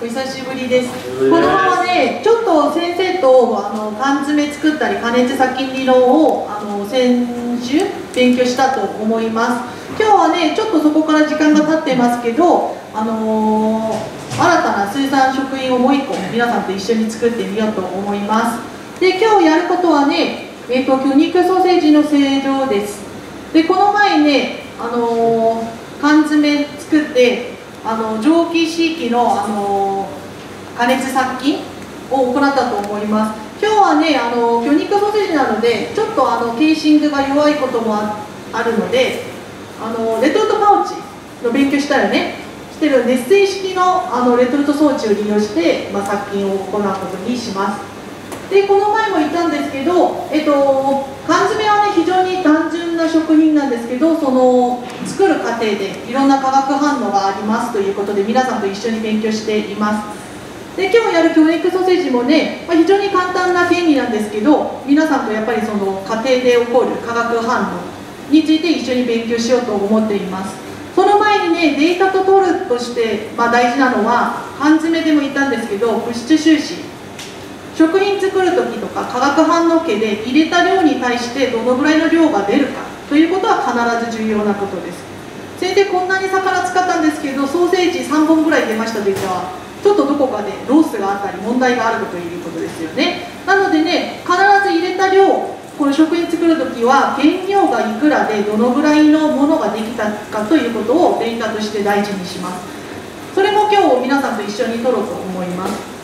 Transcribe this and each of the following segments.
お久しぶりです。このままね、ちょっと先生とあの缶詰作ったり加熱殺菌理論をあの先週勉強したと思います。今日はね、ちょっとそこから時間が経ってますけど、あのー新たな水産食品をもう一個皆さんと一緒に作ってみようと思います。で、今日やることはね、えっ、と魚肉ソーセージの製造です。で、この前ね、あのー缶詰作って。あの蒸気式のあの加熱殺菌を行ったと思います。今日はねあの魚肉ソーセージなのでちょっとあのケーシングが弱いこともああるのであのレトルトパウチの勉強したよねしてる熱水式のあのレトルト装置を利用して、まあ、殺菌を行うことにします。でこの前も言ったんですけど、えっと、缶詰はね非常に単純な食品なんですけどその作る過程でいろんな化学反応がありますということで皆さんと一緒に勉強しています。で今日やる魚肉ソーセージもね、まあ、非常に簡単な原理なんですけど皆さんとやっぱりその家庭で起こる化学反応について一緒に勉強しようと思っています。その前にねデータと取るとして、まあ、大事なのは缶詰でも言ったんですけど物質収支食品作る時とか化学反応系で入れた量に対してどのぐらいの量が出るか。ということは必ず重要なことです。先生こんなに魚使ったんですけどソーセージ3本ぐらい出ましたデータは。ちょっとどこかでロースがあったり問題があるということですよね。なのでね必ず入れた量この食品作る時は原料がいくらでどのぐらいのものができたかということをデータとして大事にします。それも今日皆さんと一緒に取ろうと思います。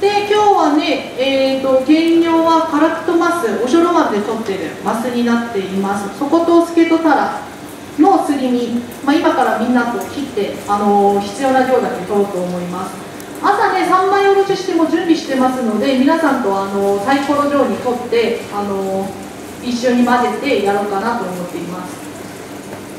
で今日はね、えーと、原料はカラクトマスおしょろマスで取ってるマスになっています。そことスケとタラのすり身、まあ、今からみんなと切って、あのー必要な量だけ取ろうと思います。朝ね3枚おろししても準備してますので皆さんと、あのーサイコロ状に取って、あのー一緒に混ぜてやろうかなと思っています。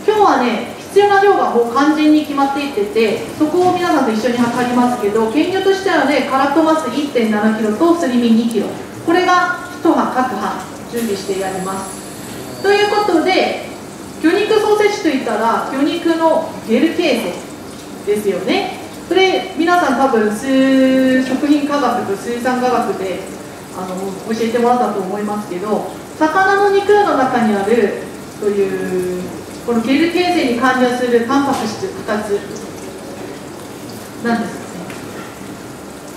今日はね必要な量がもう完全に決まっていっててそこを皆さんと一緒に測りますけど原料としてはねカラットマス 1.7kg とすり身 2kg これが1葉各葉準備してやります。ということで魚肉ソーセージといったら魚肉のゲル形成ですよね。それ皆さん多分数食品科学と水産科学であの教えてもらったと思いますけど魚の肉の中にあるというこのゲル形成に関与するタンパク質2つ何ですかね。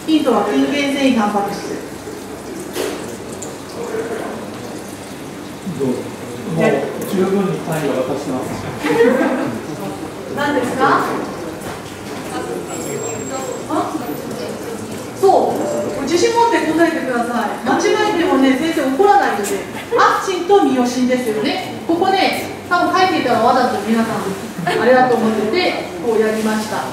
ヒントは筋原繊維タンパク質どう？ぞもう十分に単位は渡してます。何ですか？あそう。自信持って答えてください。間違えてもね先生怒らないのでアクチンとミオシンですよね。ここね多分書いていたらわざと皆さんあれだと思っててこうやりました。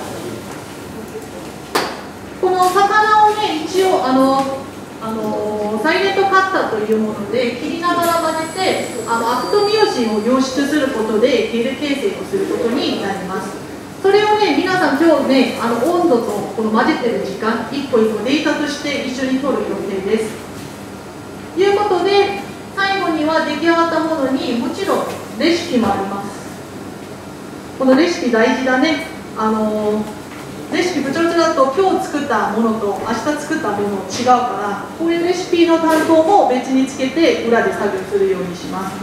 この魚をね一応あのあのサイレントカッターというもので切りながら混ぜてあのアクトミオシンを溶出することでゲル形成をすることになります。それをね皆さん今日ねあの温度とこの混ぜてる時間一個一個データとして一緒に取る予定です。ということで最後には出来上がったものにもちろんレシピもあります。このレシピ大事だね。あのレシピぶちゃぶちゃだと今日作ったものと明日作ったもの違うからこういうレシピの担当も別につけて裏で作業するようにします。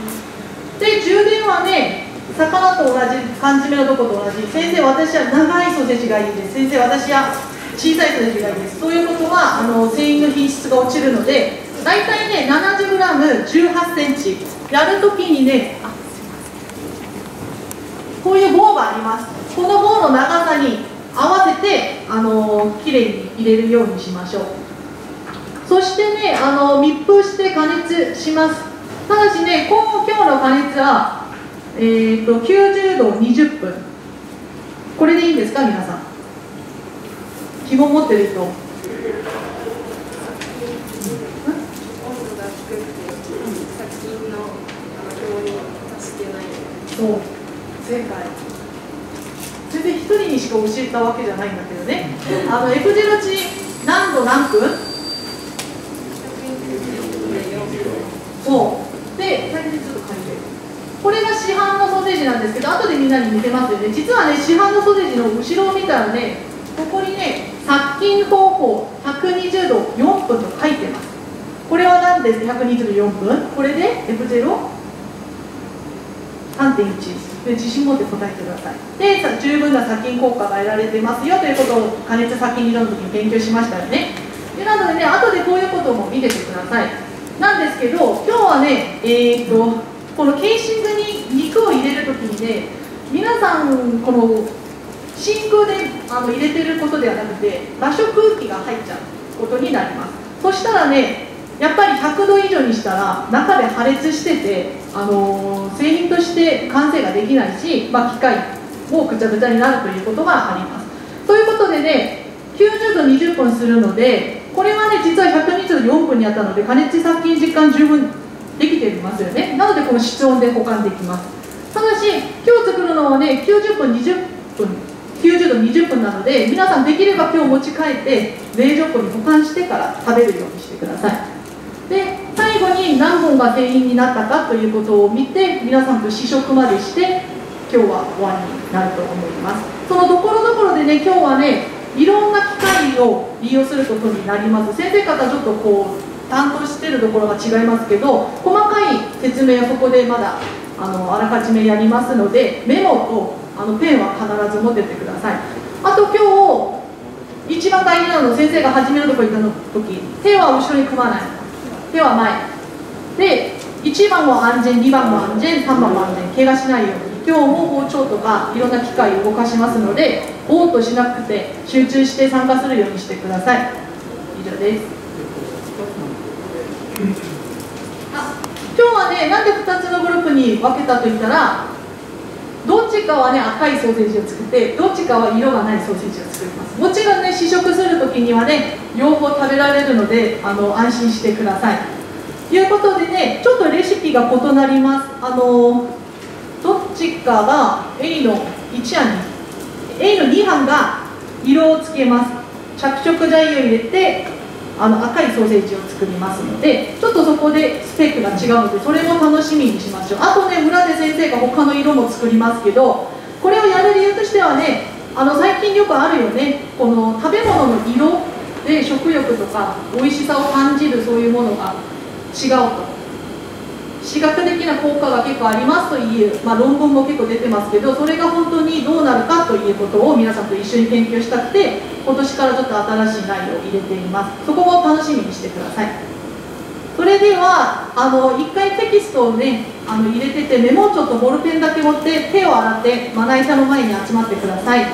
で充電はね魚と同じ缶詰のとこと同じ。先生私は長いソーセージがいいです。先生私は小さいソーセージがいいです。そういうことはあの繊維の品質が落ちるので大体ね 70g18 センチ。やるときにねあこういう棒があります。この棒の長さに合わせてあのきれいに入れるようにしましょう。そしてねあの密封して加熱します。ただしね今今日の加熱は、えー、と90度20分。これでいいんですか皆さん？希望持ってる人？そう正解全然一人にしか教えたわけじゃないんだけどね。あのエクゼロチ何度何分そう。で先にちょっと書いて。これが市販のソーセージなんですけど後でみんなに見せますよね。実はね市販のソーセージの後ろを見たらねここにね殺菌方法120度4分と書いてます。これは何です？か120度4分。これで F0 3.1で自信持って答えてください。で十分な殺菌効果が得られてますよということを加熱殺菌理論の時に勉強しましたよね。でなのでね後でこういうことも見ててください。なんですけど今日はねえー、っとこのケーシングに肉を入れる時にね皆さんこの真空であの入れてることではなくて場所空気が入っちゃうことになります。そしたらねやっぱり100度以上にしたら中で破裂してて、あの、製品として完成ができないし、まあ、機械もぐちゃぐちゃになるということがあります。ということでね90度20分するのでこれはね実は120度4分にあったので加熱殺菌時間十分できていますよね。なのでこの室温で保管できます。ただし今日作るのはね90分20分90度20分なので皆さんできれば今日持ち帰って冷蔵庫に保管してから食べるようにしてください。何本が定員になったかということを見て皆さんと試食までして今日は終わりになると思います。そのところどころでね今日はねいろんな機械を利用することになります。先生方ちょっとこう担当してるところが違いますけど細かい説明はそこでまだあのあらかじめやりますのでメモとあのペンは必ず持ってってください。あと今日一番大事なの先生が初めのとこ行った時手は後ろに組まない。手は前。で1番も安全2番も安全3番も安全怪我しないように今日も包丁とかいろんな機械を動かしますのでぼーっとしなくて集中して参加するようにしてください。以上です。あ今日はねなんで2つのグループに分けたといったらどっちかはね赤いソーセージを作ってどっちかは色がないソーセージを作ります。もちろんね試食する時にはね両方食べられるのであの安心してください。いうことでねちょっとレシピが異なります。あのどっちかが A の1案に A の2班が色をつけます。着色剤を入れてあの赤いソーセージを作りますのでちょっとそこでスペックが違うのでそれも楽しみにしましょう。あとね裏で先生が他の色も作りますけどこれをやる理由としてはねあの最近よくあるよね。この食べ物の色で食欲とか美味しさを感じるそういうものが違うと。視覚的な効果が結構ありますという、まあ、論文も結構出てますけどそれが本当にどうなるかということを皆さんと一緒に研究したくて今年からちょっと新しい内容を入れています。そこも楽しみにしてください。それではあの1回テキストをねあの入れててメモ帳とボールペンだけ持って手を洗ってまな板の前に集まってください。